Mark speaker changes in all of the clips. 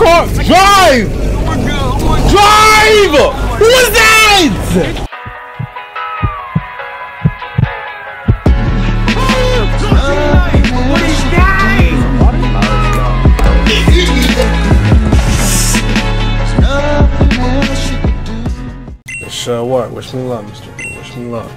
Speaker 1: car. Drive. Drive. Who is was that? Sure uh, what? Wish me luck, Mister. Wish me luck.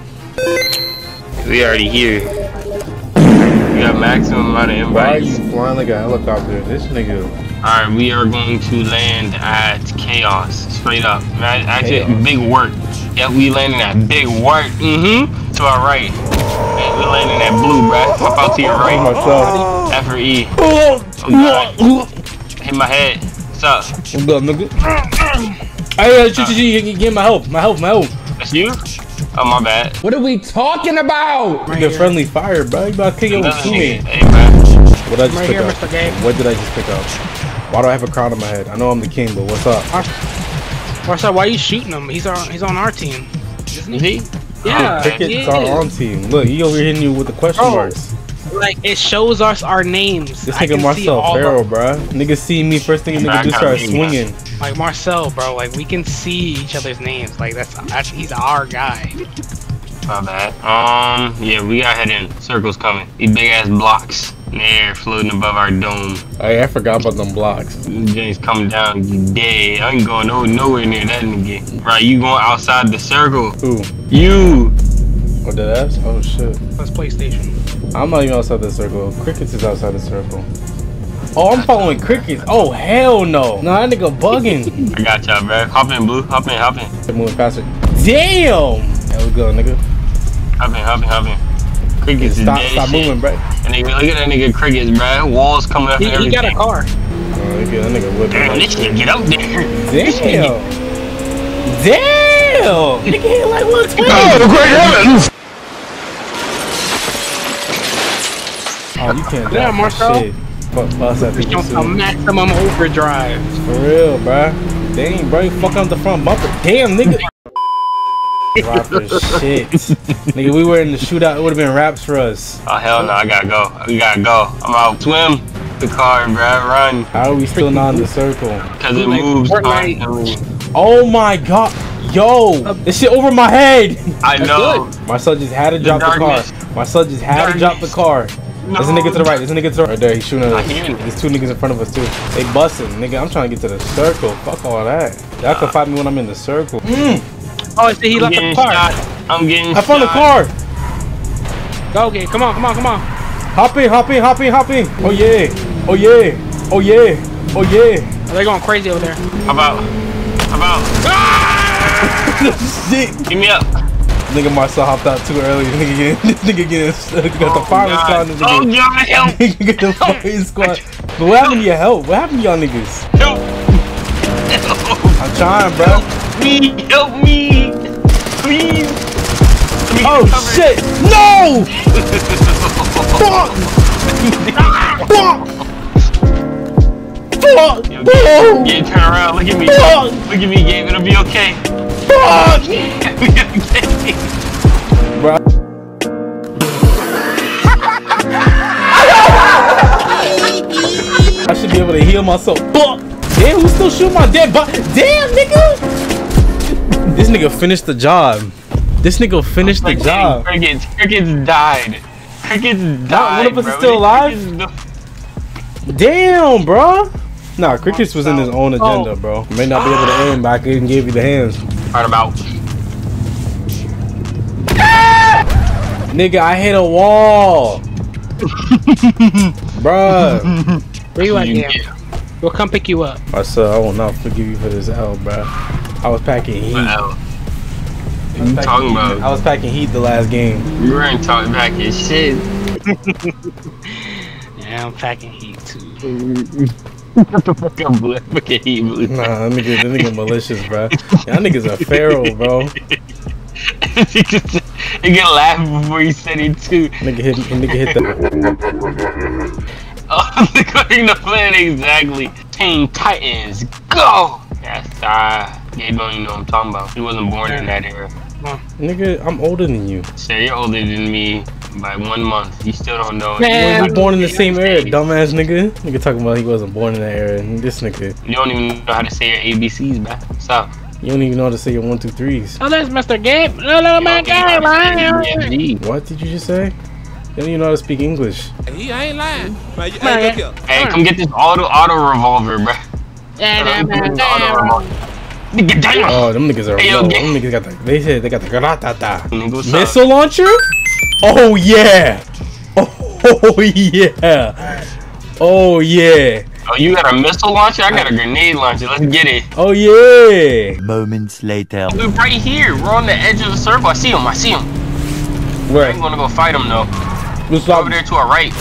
Speaker 2: We already here. We got maximum amount of invites.
Speaker 1: Why are you flying like a helicopter? This nigga.
Speaker 2: Alright, we are going to land at Chaos. Straight up. Man, Actually,
Speaker 1: Chaos.
Speaker 2: Big Work. Yep, we landing at Big Work. Mm-hmm. To our right. Man, we landing at Blue, bruh. Hop out to your right.
Speaker 1: Myself.
Speaker 2: F or E.
Speaker 1: Oh,
Speaker 2: God. Hit my head. What's up?
Speaker 1: What's up, nigga? Hey, uh, get- get my help, my help, my help.
Speaker 2: That's you? Oh, my bad.
Speaker 3: What are we talking about?
Speaker 1: Nigga, friendly fire, bro. You about to kick it with
Speaker 2: Another
Speaker 1: me.
Speaker 2: Hey, bruh.
Speaker 1: What did I just
Speaker 4: Right
Speaker 1: pick
Speaker 4: here,
Speaker 1: up? What did I just pick up? Why do I have a crown on my head? I know I'm the king, but what's up?
Speaker 4: What's up? Why are you shooting him? He's on. He's on our team.
Speaker 2: Is he?
Speaker 4: Yeah,
Speaker 2: okay.
Speaker 1: Cricket's
Speaker 4: he
Speaker 1: our
Speaker 4: is.
Speaker 1: own team. Look, he over here hitting you with the question
Speaker 4: Bro.
Speaker 1: marks.
Speaker 4: Like it shows us our names.
Speaker 1: This
Speaker 4: I
Speaker 1: nigga Marcel
Speaker 4: all
Speaker 1: Farrell,
Speaker 4: the-
Speaker 1: bro. Nigga see me first thing a nigga do start swinging.
Speaker 4: Like Marcel, bro. Like we can see each other's names. Like that's that's he's our guy.
Speaker 2: My bad. Um, yeah, we got heading. Circles coming. These big ass blocks in the air floating above our dome.
Speaker 1: Hey, I forgot about them blocks.
Speaker 2: James coming down, you dead. I ain't going no, nowhere near that nigga. Right, you going outside the circle.
Speaker 1: Ooh,
Speaker 2: You.
Speaker 1: oh, did ass? Oh shit.
Speaker 4: That's PlayStation.
Speaker 1: I'm not even outside the circle. Crickets is outside the circle. Oh, I'm following crickets. Oh hell no. No, that nigga bugging.
Speaker 2: I got y'all, bro. Hop in, blue. Hop in, hop in.
Speaker 1: They're moving faster. Damn. There we go, nigga.
Speaker 2: Hop in, hop in, hop in. Crickets is
Speaker 1: Stop,
Speaker 2: dead
Speaker 1: stop
Speaker 2: shit.
Speaker 1: moving, bro.
Speaker 2: And nigga, look at that nigga crickets, bro. Walls coming up
Speaker 4: He, he got a car.
Speaker 1: Oh, look at that nigga whipping.
Speaker 2: Damn, this
Speaker 1: shit.
Speaker 2: shit get up there.
Speaker 1: Damn. Damn. Nigga hit like 120.
Speaker 2: the great heavens!
Speaker 1: Oh, you can't
Speaker 4: Yeah,
Speaker 1: die for
Speaker 4: Marcel.
Speaker 1: shit. Fuck bust that
Speaker 4: He's
Speaker 1: people
Speaker 4: on a maximum overdrive.
Speaker 1: For real, bruh. Dang, bro, you fucking up the front bumper. Damn, nigga. Rap for shit. nigga, we were in the shootout. It would have been raps for us.
Speaker 2: Oh, hell no, I gotta go. We gotta go. I'm out. Swim the car, bro. Run.
Speaker 1: How are we still not in the circle?
Speaker 2: Because it
Speaker 4: Like
Speaker 2: moves
Speaker 4: Fortnite.
Speaker 2: constantly.
Speaker 1: Oh my god. Yo, this shit over my head.
Speaker 2: I know.
Speaker 1: My son just had to drop the
Speaker 2: darkness.
Speaker 1: car. My son just had to drop the car. There's a nigga to the right. There's a nigga to the right. Right there. He's shooting at
Speaker 2: I
Speaker 1: us.
Speaker 2: hear.
Speaker 1: There's two niggas in front of us too. They busting. Nigga, I'm trying to get to the circle. Fuck all that. Y'all can fight me when I'm in the circle. Mm.
Speaker 4: Oh, I see he
Speaker 2: I'm
Speaker 4: left the car.
Speaker 2: shot. I'm getting
Speaker 1: I found the car.
Speaker 4: Go, okay, come on, come on, come on.
Speaker 1: Hop in, hop in, hop in, hop in. Oh yeah. Oh yeah. Oh yeah. Oh yeah.
Speaker 4: They're going crazy over there.
Speaker 2: How about? How about? Ah!
Speaker 1: Shit.
Speaker 2: Give me up.
Speaker 1: Nigga Marcel hopped out too early. Nigga getting, this nigga getting got the
Speaker 2: Oh,
Speaker 1: firing squad.
Speaker 2: God.
Speaker 1: This
Speaker 2: Oh,
Speaker 1: nigga.
Speaker 2: God, help.
Speaker 1: Nigga get the firing squad. But what happened to your help? What happened to y'all niggas?
Speaker 2: Help. Help
Speaker 1: I'm trying, bro.
Speaker 2: me. Help me. Please. Let me
Speaker 1: Oh shit! No! Fuck! Fuck! Fuck!
Speaker 2: Yo! Yeah, turn around. Look at me.
Speaker 1: Fuck!
Speaker 2: Look at me, Gabe. It'll be okay.
Speaker 1: Fuck!
Speaker 2: It'll be okay.
Speaker 1: Bro. I should be able to heal myself. Fuck! Damn, who's still shooting my dead body? Damn, nigga! This nigga finished the job. This nigga finished the job.
Speaker 2: Crickets. Crickets died. Crickets died.
Speaker 1: one of us is still alive? Damn, bro. Nah, Crickets was in his own agenda, oh. bro. May not be able to aim, but I couldn't give you the hands.
Speaker 2: Right about.
Speaker 1: Nigga, I hit a wall. Bruh.
Speaker 4: Where you at,
Speaker 2: You
Speaker 4: yeah? We'll come pick you up.
Speaker 1: I said I will not forgive you for this L, bruh. I was packing heat.
Speaker 2: Well,
Speaker 1: I was
Speaker 2: you
Speaker 1: packing
Speaker 2: talking
Speaker 1: heat.
Speaker 2: about?
Speaker 1: I was packing heat the last game.
Speaker 2: You weren't talking back your shit.
Speaker 4: Yeah, I'm packing heat too.
Speaker 2: What the fuck up, blue? Look at you, blue.
Speaker 1: Nah, that nigga, that nigga malicious, bruh. Y'all niggas a pharaoh, bro.
Speaker 2: you can laugh before you said it too.
Speaker 1: Nigga hit, nigga hit the.
Speaker 2: Oh, according to plan exactly. Teen Titans, go! Yes, uh, Gabe don't even know what I'm talking about. He wasn't born in that era.
Speaker 1: Nigga, I'm older than you.
Speaker 2: So you're older than me by one month. You still don't know.
Speaker 4: Man.
Speaker 1: We was born in the same era, dumbass nigga. Nigga talking about he wasn't born in that era. This nigga,
Speaker 2: You don't even know how to say your ABCs, man. What's up?
Speaker 1: you don't even know how to say your one, two, threes.
Speaker 4: Oh, that's Mr. Game. No, no, my guy, man.
Speaker 1: What did you just say? You don't even know how to speak English.
Speaker 5: He ain't lying. Man, you,
Speaker 4: Man.
Speaker 5: hey, look here.
Speaker 2: Hey, come get this auto auto revolver, bro.
Speaker 4: Yeah,
Speaker 2: Come
Speaker 4: man,
Speaker 2: Nigga, damn.
Speaker 1: Oh, them niggas are
Speaker 2: Hey, yo,
Speaker 1: low.
Speaker 2: get-
Speaker 1: Them niggas got the. They said they got the gratata.
Speaker 2: Nigga, what's up?
Speaker 1: Missile launcher? Oh yeah. Oh yeah. Oh yeah.
Speaker 2: Oh, you got a missile launcher? I got a grenade launcher. Let's get it.
Speaker 1: Oh yeah.
Speaker 6: Moments later.
Speaker 2: We're right here. We're on the edge of the circle. I see him. I see him. Where? I
Speaker 1: Where?
Speaker 2: ain't gonna go fight him though.
Speaker 1: What's
Speaker 2: Over there to our right.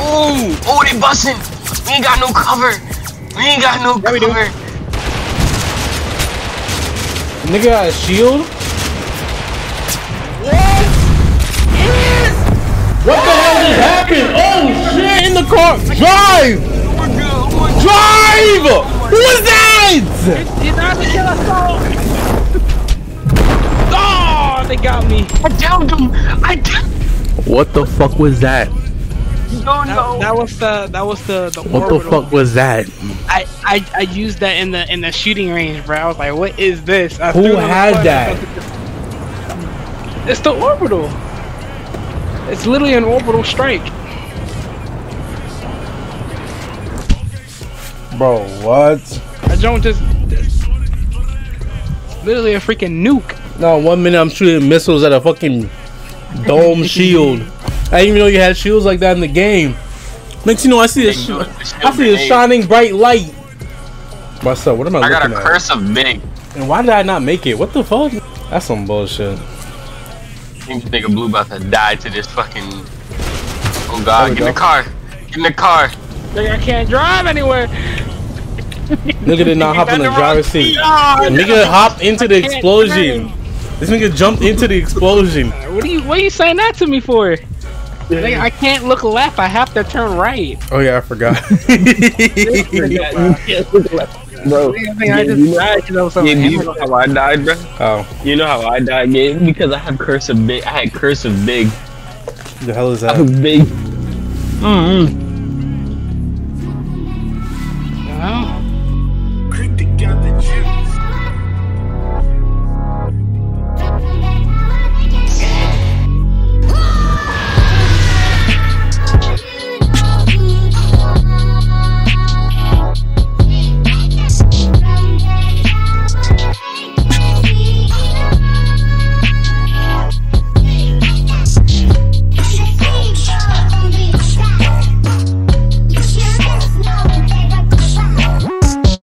Speaker 2: Oh, oh, they busting. We ain't got no cover. We ain't got no
Speaker 4: Yeah, we do.
Speaker 2: cover.
Speaker 1: Nigga got a shield? What the hell just happened? Oh shit! In the car! Drive!
Speaker 2: We're good. We're
Speaker 1: Drive! Who was that?
Speaker 4: He's not to kill us all. Oh, they got me.
Speaker 2: I downed him. I downed
Speaker 1: What the fuck was that?
Speaker 2: No,
Speaker 4: That,
Speaker 2: no.
Speaker 4: that was the that was the the
Speaker 1: What the fuck was that?
Speaker 4: I, I I used that in the in the shooting range, bro. I was like, what is this? I
Speaker 1: Who
Speaker 4: threw it on the
Speaker 1: had that?
Speaker 4: It's the orbital. It's literally an orbital strike.
Speaker 1: Bro, what?
Speaker 4: I don't just. literally a freaking nuke.
Speaker 1: No, one minute I'm shooting missiles at a fucking dome shield. I didn't even know you had shields like that in the game. Next you know, I see a, sh- I see a shining bright light. What's up? What am I,
Speaker 2: I got
Speaker 1: looking
Speaker 2: a
Speaker 1: at?
Speaker 2: curse of big.
Speaker 1: And why did I not make it? What the fuck? That's some bullshit.
Speaker 2: Think this nigga blue about to die to this fucking. Oh
Speaker 1: There
Speaker 2: god,
Speaker 1: we
Speaker 2: get in the car. Get in the car.
Speaker 4: Like I can't drive anywhere.
Speaker 1: Nigga did not hop in the driver's seat. Nigga hopped into the explosion. This nigga jumped into the explosion.
Speaker 4: What are you What are you saying that to me for? Like, I can't look left. I have to turn right.
Speaker 1: Oh yeah, I forgot.
Speaker 2: Bro,
Speaker 4: I think I just died, you know, so
Speaker 2: yeah, you know how I died, bro?
Speaker 1: oh,
Speaker 2: You know how I died, yeah? Because I have curse of big. I had curse of big.
Speaker 1: the hell is
Speaker 2: I
Speaker 1: that?
Speaker 2: was big. Mm-hmm.